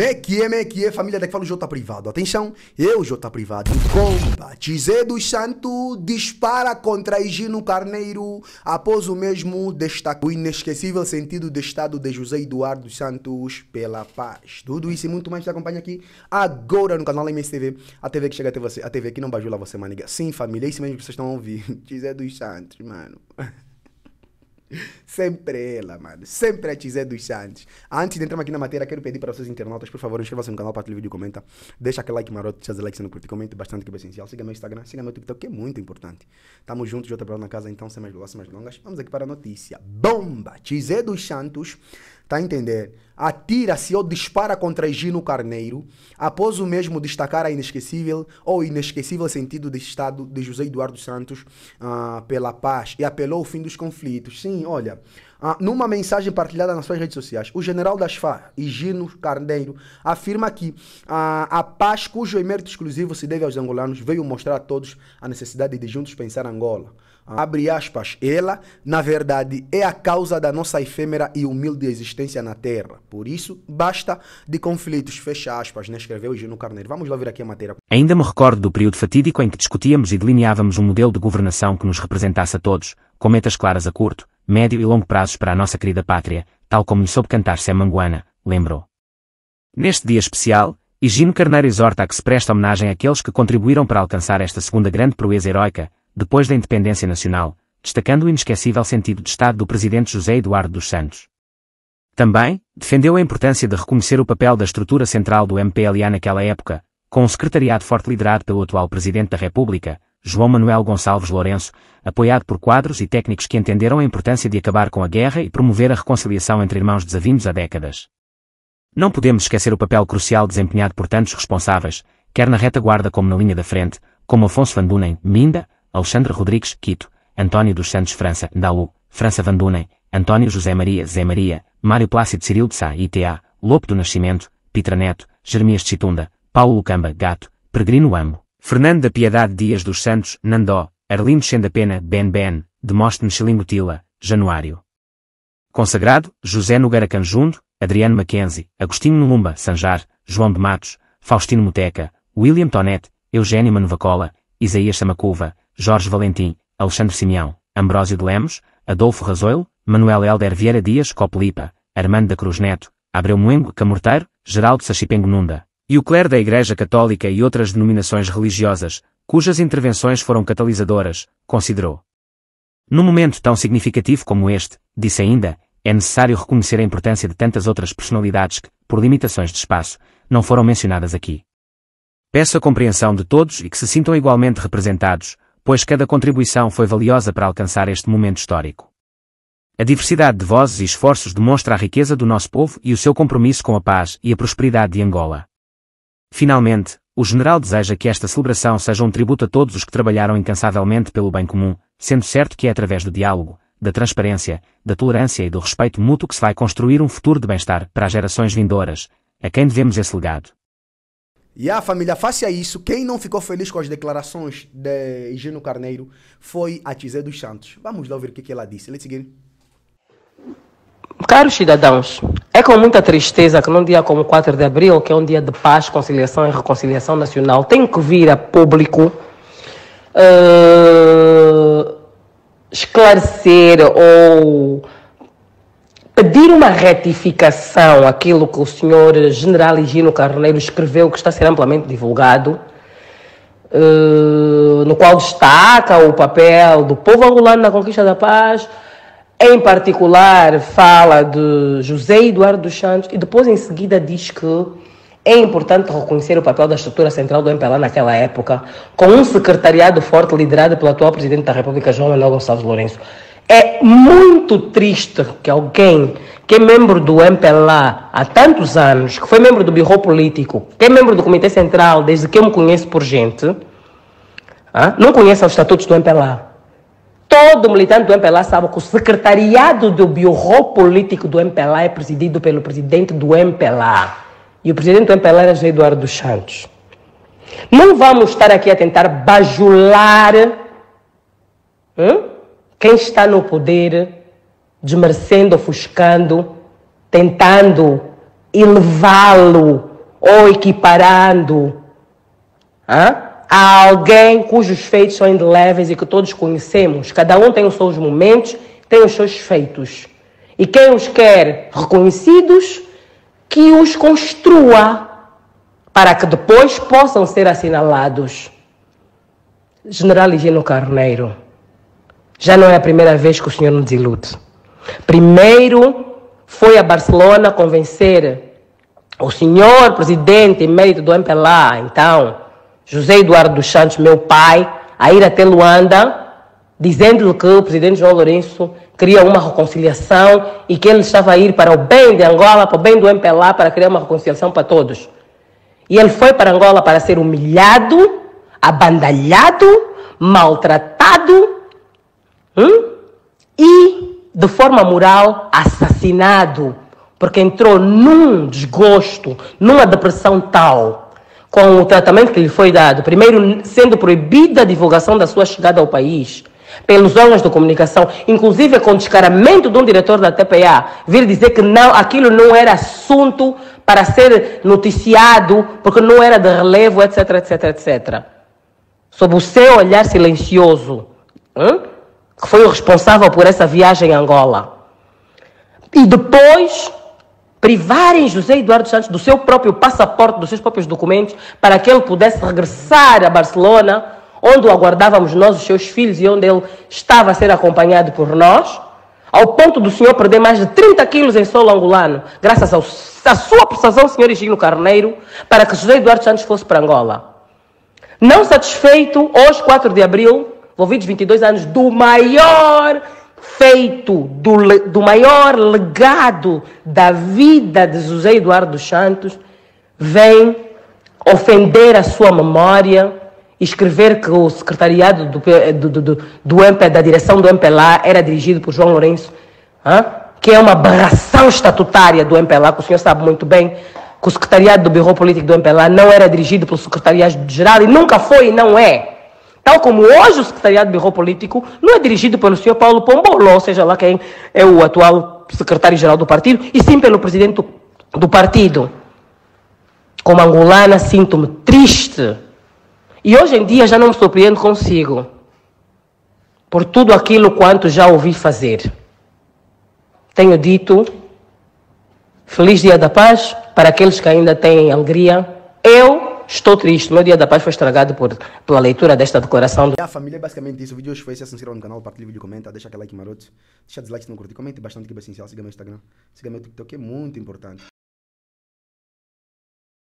Me que é, me que família fala o J Privado. Atenção, eu, J Privado, comba. Tizé dos Santos dispara contra Higino Carneiro após o mesmo destaque o inesquecível sentido de estado de José Eduardo Santos pela paz. Tudo isso e muito mais te acompanha aqui agora no canal MSTV. A TV que chega até você, a TV que não bajula você, maniga. Sim, família, é isso mesmo que vocês estão a ouvir. Tizé dos Santos, mano. Sempre ela, mano. Sempre a Tizé dos Santos. Antes de entrar aqui na matéria, quero pedir para vocês internautas, por favor, inscrevam-se no canal, partilhe o vídeo, comenta. Deixa aquele like maroto, deixa o like se não curte, comente bastante que é essencial. Siga meu Instagram, siga meu TikTok, que é muito importante. Tamo juntos, já na casa, então, sem mais delongas, sem mais longas. Vamos aqui para a notícia. Bomba! Tizé dos Santos Tá a entender? Atira-se ou dispara contra Gino Carneiro após o mesmo destacar a inesquecível ou inesquecível sentido de Estado de José Eduardo Santos uh, pela paz e apelou ao fim dos conflitos. Sim, olha, uh, numa mensagem partilhada nas suas redes sociais, o general das FARC, Gino Carneiro, afirma que uh, a paz cujo emérito exclusivo se deve aos angolanos veio mostrar a todos a necessidade de juntos pensar Angola abre aspas, ela, na verdade, é a causa da nossa efêmera e humilde existência na Terra. Por isso, basta de conflitos, fecha aspas, né? escreveu Gino Carneiro. Vamos lá ver aqui a matéria. Ainda me recordo do período fatídico em que discutíamos e delineávamos um modelo de governação que nos representasse a todos, com metas claras a curto, médio e longo prazos para a nossa querida pátria, tal como lhe soube cantar Sé Manguana, lembrou. Neste dia especial, Higino Carneiro exorta a que se preste homenagem àqueles que contribuíram para alcançar esta segunda grande proeza heroica, depois da independência nacional, destacando o inesquecível sentido de Estado do presidente José Eduardo dos Santos. Também, defendeu a importância de reconhecer o papel da estrutura central do MPLA naquela época, com um secretariado forte liderado pelo atual Presidente da República, João Manuel Gonçalves Lourenço, apoiado por quadros e técnicos que entenderam a importância de acabar com a guerra e promover a reconciliação entre irmãos desavindos há décadas. Não podemos esquecer o papel crucial desempenhado por tantos responsáveis, quer na retaguarda como na linha da frente, como Afonso Van Bunen, Minda, Alexandre Rodrigues, Quito, António dos Santos França, Daú, França Van Dunen, António José Maria, Zé Maria, Mário Plácido Ciril de Sá, ITA, Lopo do Nascimento, Pitra Neto, Jeremias de Chitunda, Paulo Lucamba, Gato, Peregrino Ambo, Fernando da Piedade Dias dos Santos, Nandó, Arlindo Pena, Ben Ben, Demóstenes Xilingotila, Januário. Consagrado, José Nogueira Canjundo, Adriano Mackenzie, Agostinho Nulumba, Sanjar, João de Matos, Faustino Muteca, William Tonet, Eugênio Manuvacola, Isaías Samacuva, Jorge Valentim, Alexandre Simeão, Ambrósio de Lemos, Adolfo Razoilo, Manuel Helder Vieira Dias Coplipa, Armando da Cruz Neto, Abreu Moengo Camorteiro, Geraldo Sachipengo Nunda, e o clero da Igreja Católica e outras denominações religiosas, cujas intervenções foram catalisadoras, considerou. Num momento tão significativo como este, disse ainda, é necessário reconhecer a importância de tantas outras personalidades que, por limitações de espaço, não foram mencionadas aqui. Peço a compreensão de todos e que se sintam igualmente representados, pois cada contribuição foi valiosa para alcançar este momento histórico. A diversidade de vozes e esforços demonstra a riqueza do nosso povo e o seu compromisso com a paz e a prosperidade de Angola. Finalmente, o general deseja que esta celebração seja um tributo a todos os que trabalharam incansavelmente pelo bem comum, sendo certo que é através do diálogo, da transparência, da tolerância e do respeito mútuo que se vai construir um futuro de bem-estar para as gerações vindouras, a quem devemos esse legado. E a família, face a isso, quem não ficou feliz com as declarações de Higino Carneiro foi a Tizé dos Santos. Vamos lá ouvir o que ela disse. Let's get Caros cidadãos, é com muita tristeza que num dia como 4 de abril, que é um dia de paz, conciliação e reconciliação nacional, tenho que vir a público uh, esclarecer ou pedir uma retificação aquilo que o senhor general Higino Carneiro escreveu, que está a ser amplamente divulgado, uh, no qual destaca o papel do povo angolano na conquista da paz, em particular fala de José Eduardo dos Santos e depois em seguida diz que é importante reconhecer o papel da estrutura central do MPLA naquela época, com um secretariado forte liderado pelo atual presidente da República, João Manuel Gonçalves Lourenço. É muito triste que alguém que é membro do MPLA há tantos anos, que foi membro do Biro Político, que é membro do Comitê Central desde que eu me conheço por gente, ah, não conheça os estatutos do MPLA. Todo militante do MPLA sabe que o secretariado do Biro Político do MPLA é presidido pelo presidente do MPLA. E o presidente do MPLA era José Eduardo dos Santos. Não vamos estar aqui a tentar bajular. Hum? Quem está no poder, desmerecendo, ofuscando, tentando elevá-lo ou equiparando hã? a alguém cujos feitos são indeléveis e que todos conhecemos. Cada um tem os seus momentos, tem os seus feitos. E quem os quer reconhecidos, que os construa para que depois possam ser assinalados. General Higino Carneiro, já não é a primeira vez que o senhor nos ilude. Primeiro foi a Barcelona convencer o senhor presidente emérito do MPLA, então, José Eduardo dos Santos, meu pai, a ir até Luanda, dizendo-lhe que o presidente João Lourenço queria uma reconciliação e que ele estava a ir para o bem de Angola, para o bem do MPLA, para criar uma reconciliação para todos. E ele foi para Angola para ser humilhado, abandalhado, maltratado hum? e, de forma moral, assassinado, porque entrou num desgosto, numa depressão tal, com o tratamento que lhe foi dado. Primeiro, sendo proibida a divulgação da sua chegada ao país pelos órgãos de comunicação, inclusive com descaramento de um diretor da TPA, vir dizer que não, aquilo não era assunto para ser noticiado, porque não era de relevo, etc, etc, etc. Sob o seu olhar silencioso, hein? Que foi o responsável por essa viagem a Angola. E depois privarem José Eduardo Santos do seu próprio passaporte, dos seus próprios documentos, para que ele pudesse regressar a Barcelona, onde o aguardávamos nós, os seus filhos, e onde ele estava a ser acompanhado por nós, ao ponto do senhor perder mais de 30 quilos em solo angolano, graças ao a sua prestação, senhor Higino Carneiro, para que José Eduardo Santos fosse para Angola. Não satisfeito, hoje, 4 de abril, envolvidos 22 anos, do maior feito, do, do maior legado da vida de José Eduardo Santos, vem ofender a sua memória, escrever que o secretariado do, do, do, do MP, da direção do MPLA era dirigido por João Lourenço. Hein? que é uma aberração estatutária do MPLA, que o senhor sabe muito bem que o secretariado do Bureau Político do MPLA não era dirigido pelo secretariado-geral e nunca foi e não é. Tal como hoje o secretariado do Bureau Político não é dirigido pelo senhor Paulo Pombolo, ou seja lá quem é o atual secretário-geral do partido, e sim pelo presidente do partido. Como angolana, sinto-me triste. E hoje em dia já não me surpreendo consigo. Por tudo aquilo quanto já ouvi fazer tenho dito Feliz Dia da Paz para aqueles que ainda têm alegria. Eu estou triste. Meu Dia da Paz foi estragado por, pela leitura desta declaração. Do... A família é basicamente isso. O vídeo hoje foi esse. Se inscreva no canal, partilhe o vídeo, comenta, deixa aquele like maroto. Deixa dislike se não curtir. Comente bastante que é essencial. Siga meu Instagram. Siga meu TikTok, é muito importante.